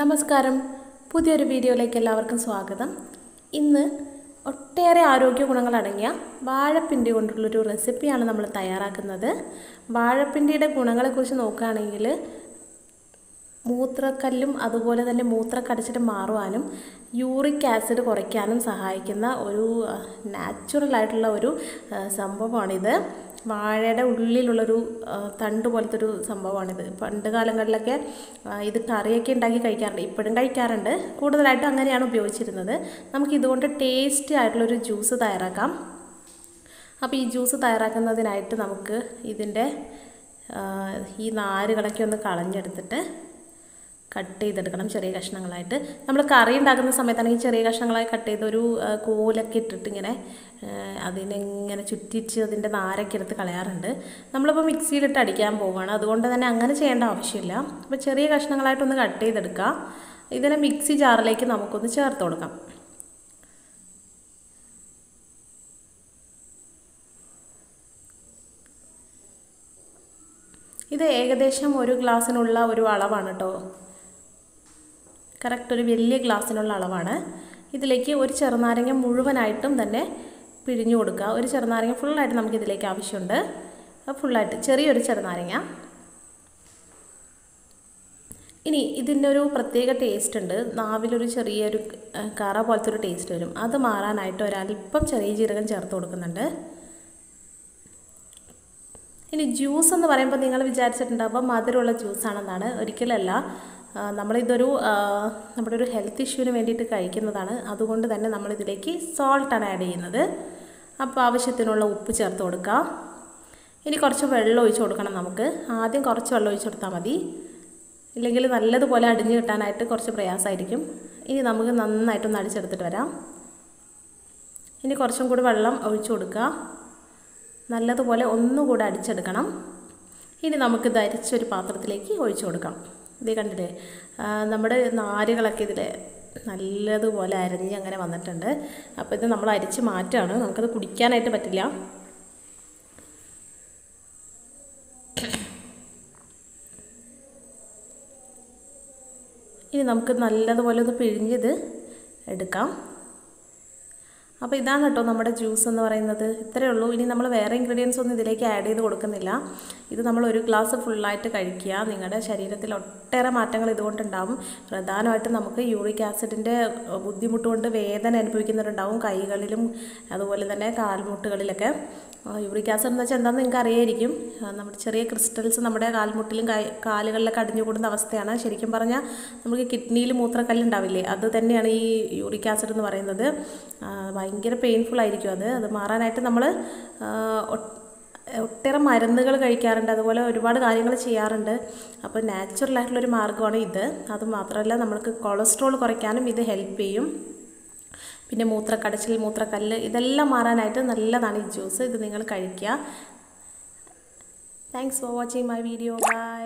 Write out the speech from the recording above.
നമസ്കാരം. പുതിയൊരു വീഡിയോയിലേക്ക് എല്ലാവർക്കും സ്വാഗതം. ഇന്ന് ഒട്ടേറെ ആരോഗ്യ ഗുണങ്ങളടങ്ങിയ വാഴപ്പിണ്ടി കൊണ്ടുള്ളൊരു റെസിപ്പിയാണ് നമ്മൾ തയ്യാറാക്കുന്നത്. വാഴപ്പിണ്ടിയുടെ ഗുണങ്ങളെക്കുറിച്ച് നോക്കുകയാണെങ്കിൽ മൂത്രക്കല്ലും അതുപോലെ തന്നെ മൂത്രക്കടച്ചിട്ട് മാറുവാനും യൂറിക് ആസിഡ് കുറയ്ക്കാനും സഹായിക്കുന്ന ഒരു നാച്ചുറൽ ആയിട്ടുള്ള ഒരു സംഭവമാണിത്. വാഴയുടെ ഉള്ളിലുള്ളൊരു തണ്ട് പോലത്തെ ഒരു സംഭവമാണിത്. പണ്ട് കാലങ്ങളിലൊക്കെ ഇത് കറിയൊക്കെ ഉണ്ടാക്കി കഴിക്കാറുണ്ട്. ഇപ്പോഴും കഴിക്കാറുണ്ട്. കൂടുതലായിട്ടും അങ്ങനെയാണ് ഉപയോഗിച്ചിരുന്നത്. നമുക്ക് ഇതുകൊണ്ട് ടേസ്റ്റി ആയിട്ടുള്ളൊരു ജ്യൂസ് തയ്യാറാക്കാം. അപ്പോൾ ഈ ജ്യൂസ് തയ്യാറാക്കുന്നതിനായിട്ട് നമുക്ക് ഇതിന്റെ ഈ നാരുകളൊക്കെ ഒന്ന് കളഞ്ഞെടുത്തിട്ട് കട്ട് ചെയ്തെടുക്കണം ചെറിയ കഷ്ണങ്ങളായിട്ട്. നമ്മൾ കറി ഉണ്ടാക്കുന്ന സമയത്താണെങ്കിൽ ചെറിയ കഷ്ണങ്ങളായി കട്ട് ചെയ്ത് ഒരു കോലൊക്കെ ഇട്ടിട്ട് ഇങ്ങനെ അതിനെങ്ങനെ ചുറ്റിച്ച് അതിന്റെ നാരൊക്കെ എടുത്ത് കളയാറുണ്ട്. നമ്മളിപ്പോൾ മിക്സിയിലിട്ട് അടിക്കാൻ പോവുകയാണ്. അതുകൊണ്ട് തന്നെ അങ്ങനെ ചെയ്യേണ്ട ആവശ്യമില്ല. അപ്പോൾ ചെറിയ കഷ്ണങ്ങളായിട്ടൊന്ന് കട്ട് ചെയ്തെടുക്കുക. ഇതിനെ മിക്സി ജാറിലേക്ക് നമുക്കൊന്ന് ചേർത്ത് കൊടുക്കാം. ഇത് ഏകദേശം ഒരു ഗ്ലാസ്സിനുള്ള ഒരു അളവാണ് കേട്ടോ. കറക്റ്റ് ഒരു വലിയ ഗ്ലാസ്സിലുള്ള അളവാണ്. ഇതിലേക്ക് ഒരു ചെറുനാരങ്ങ മുഴുവനായിട്ടും തന്നെ പിഴിഞ്ഞു കൊടുക്കുക. ഒരു ചെറുനാരങ്ങ ഫുള്ളായിട്ട് നമുക്ക് ഇതിലേക്ക് ആവശ്യമുണ്ട്. ഫുള്ളായിട്ട് ചെറിയൊരു ചെറുനാരങ്ങ. ഇനി ഇതിന്റെ ഒരു പ്രത്യേക ടേസ്റ്റ് ഉണ്ട്. നാവിലൊരു ചെറിയൊരു കറ പോലത്തെ ഒരു ടേസ്റ്റ് വരും. അത് മാറാനായിട്ട് ഒരല്പം ചെറിയ ജീരകം ചേർത്ത് കൊടുക്കുന്നുണ്ട്. ഇനി ജ്യൂസ് എന്ന് പറയുമ്പോൾ നിങ്ങൾ വിചാരിച്ചിട്ടുണ്ടാകുമ്പോൾ മധുരമുള്ള ജ്യൂസാണെന്നാണ് ഒരിക്കലല്ല. നമ്മളിതൊരു നമ്മുടെ ഒരു ഹെൽത്ത് ഇഷ്യൂവിന് വേണ്ടിയിട്ട് കഴിക്കുന്നതാണ്. അതുകൊണ്ട് തന്നെ നമ്മളിതിലേക്ക് സോൾട്ടാണ് ആഡ് ചെയ്യുന്നത്. അപ്പോൾ ആവശ്യത്തിനുള്ള ഉപ്പ് ചേർത്ത് കൊടുക്കാം. ഇനി കുറച്ച് വെള്ളം ഒഴിച്ച് കൊടുക്കണം നമുക്ക്. ആദ്യം കുറച്ച് വെള്ളം ഒഴിച്ച് കൊടുത്താൽ മതി. ഇല്ലെങ്കിൽ നല്ലതുപോലെ അടിഞ്ഞു കിട്ടാനായിട്ട് കുറച്ച് പ്രയാസമായിരിക്കും. ഇനി നമുക്ക് നന്നായിട്ടൊന്ന് അടിച്ചെടുത്തിട്ട് വരാം. ഇനി കുറച്ചും കൂടി വെള്ളം ഒഴിച്ചു കൊടുക്കുക നല്ലതുപോലെ ഒന്നുകൂടെ അടിച്ചെടുക്കണം. ഇനി നമുക്ക് ധരിച്ചൊരു പാത്രത്തിലേക്ക് ഒഴിച്ചു കൊടുക്കാം. ഇത് കണ്ടില്ലേ നമ്മുടെ നാരുകളൊക്കെ ഇതിൽ നല്ലതുപോലെ അരഞ്ഞ് അങ്ങനെ വന്നിട്ടുണ്ട്. അപ്പോൾ ഇത് നമ്മൾ അരിച്ച് മാറ്റുകയാണ്. നമുക്കത് കുടിക്കാനായിട്ട് പറ്റില്ല. ഇനി നമുക്ക് നല്ലതുപോലെ ഒന്ന് പിഴിഞ്ഞത് എടുക്കാം. അപ്പോൾ ഇതാണ് കേട്ടോ നമ്മുടെ ജ്യൂസ് എന്ന് പറയുന്നത്. ഇത്രയേ ഉള്ളൂ. ഇനി നമ്മൾ വേറെ ഇൻഗ്രീഡിയൻസ് ഒന്നും ഇതിലേക്ക് ആഡ് ചെയ്ത് കൊടുക്കുന്നില്ല. ഇത് നമ്മൾ ഒരു ഗ്ലാസ് ഫുള്ളായിട്ട് കഴിക്കുക. നിങ്ങളുടെ ശരീരത്തിൽ ഒട്ടേറെ മാറ്റങ്ങൾ ഇതുകൊണ്ടുണ്ടാവും. പ്രധാനമായിട്ടും നമുക്ക് യൂറിക് ആസിഡിന്റെ ബുദ്ധിമുട്ട് കൊണ്ട് വേദന അനുഭവിക്കുന്നവരുണ്ടാവും. കൈകളിലും അതുപോലെ തന്നെ കാൽമുട്ടുകളിലൊക്കെ. യൂറിക് ആസിഡ് എന്ന് വെച്ചാൽ എന്താണെന്ന് നിങ്ങൾക്ക് അറിയായിരിക്കും. നമ്മുടെ ചെറിയ ക്രിസ്റ്റൽസ് നമ്മുടെ കാൽമുട്ടിലും കാലുകളിലൊക്കെ അടിഞ്ഞു കൂടുന്ന അവസ്ഥയാണ്. ശരിക്കും പറഞ്ഞാൽ നമുക്ക് കിഡ്നിയിൽ മൂത്രക്കല്ലുണ്ടാവില്ലേ അത് തന്നെയാണ് ഈ യൂറിക് ആസിഡ് എന്ന് പറയുന്നത്. ഭയങ്കര പെയിൻഫുൾ ആയിരിക്കും അത്. അത് മാറാനായിട്ട് നമ്മൾ ഒട്ടേറെ മരുന്നുകൾ കഴിക്കാറുണ്ട്. അതുപോലെ ഒരുപാട് കാര്യങ്ങൾ ചെയ്യാറുണ്ട്. അപ്പോൾ നാച്ചുറൽ ആയിട്ടുള്ളൊരു മാർഗമാണ് ഇത്. അത് മാത്രമല്ല നമുക്ക് കൊളസ്ട്രോൾ കുറയ്ക്കാനും ഇത് ഹെൽപ്പ് ചെയ്യും. പിന്നെ മൂത്രക്കടച്ചിൽ മൂത്രക്കല്ല് ഇതെല്ലാം മാറാനായിട്ട് നല്ലതാണ് ഈ ജ്യൂസ്. ഇത് നിങ്ങൾ കഴിക്കുക. Thanks for watching my video bye